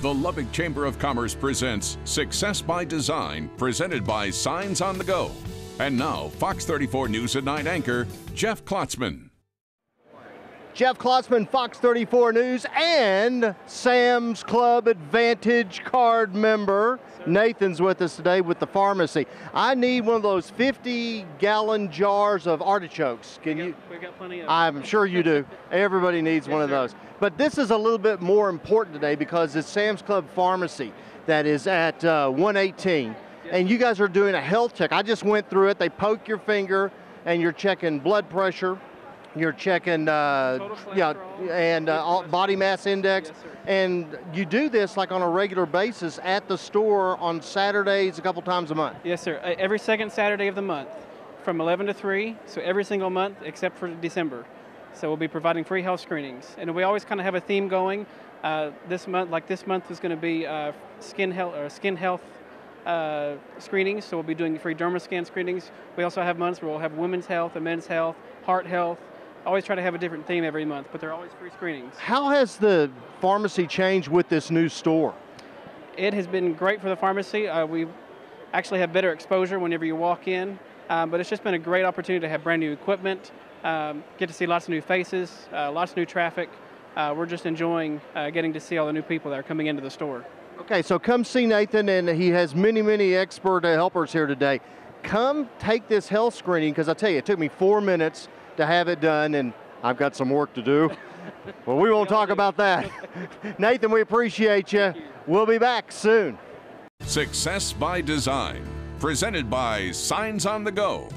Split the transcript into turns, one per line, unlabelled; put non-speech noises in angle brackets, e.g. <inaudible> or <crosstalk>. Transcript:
The Lubbock Chamber of Commerce presents Success by Design, presented by Signs on the Go. And now, Fox 34 News at Night anchor, Jeff Klotzman.
Jeff Klotzman, Fox 34 News, and Sam's Club Advantage card member. Nathan's with us today with the pharmacy. I need one of those 50 gallon jars of artichokes. Can
We
you?
got, we got plenty of.
I'm sure you do. <laughs> Everybody needs one of
sir.
those. But this is a little bit more important today because it's Sam's Club Pharmacy that is at uh, 118. And you guys are doing a health check. I just went through it. They poke your finger and you're checking blood pressure. You're checking, uh, yeah, and uh, all- body mass index.
Yes,
and you do this like on a regular basis at the store on Saturdays, a couple times a month.
yes, sir. Every second Saturday of the month, from 11 to 3. So every single month except for December. So we'll be providing free health screenings, and we always kind of have a theme going. Uh, this month, like this month, is going to be uh, skin health or skin health uh, screenings. So we'll be doing free dermascan screenings. We also have months where we'll have women's health and men's health, heart health. Always try to have a different theme every month, but they're always free screenings.
How has the pharmacy changed with this new store?
It has been great for the pharmacy. Uh, we actually have better exposure whenever you walk in, um, but it's just been a great opportunity to have brand new equipment, um, get to see lots of new faces, uh, lots of new traffic. Uh, we're just enjoying uh, getting to see all the new people that are coming into the store.
Okay, so come see Nathan, and he has many, many expert helpers here today. Come take this health screening because I tell you, it took me four minutes to have it done, and I've got some work to do. well, we won't talk about that. <laughs> Nathan, we appreciate you. We'll be back soon.
Success by Design, presented by Signs on the Go.